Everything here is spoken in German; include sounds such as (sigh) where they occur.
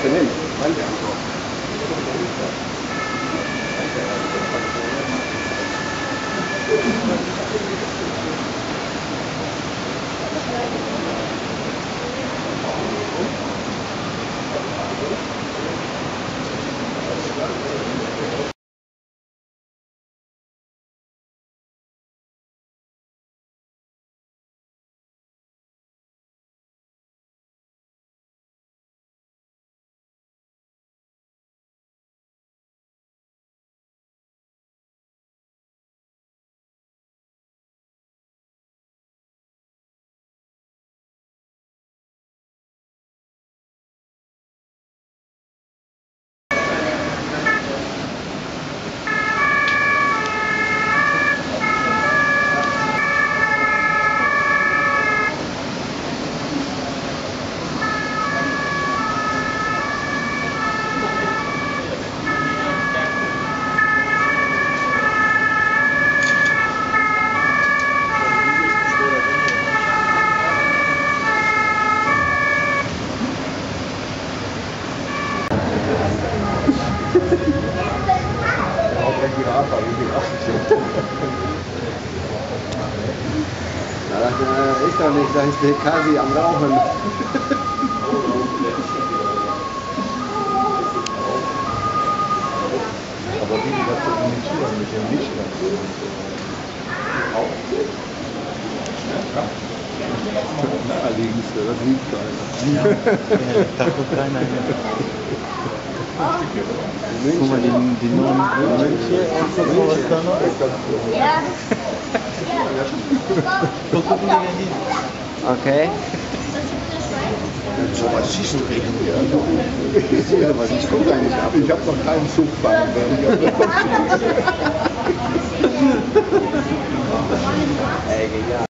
ってねえんだよ。ないじゃん。Der Kasi am Rauchen. Aber wie die das dokumentieren mit dem Licht. Allerdings, das sieht keiner. Da guckt keiner hin. Guck mal, die, die neuen Mönche was da noch ist. Wo gucken die denn hin? Okay. So was du reden wir. Ich sehe was, ich gucke eigentlich ab. Ich habe noch keinen Zug fahren (laughs) Ey, genial.